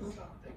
Huh?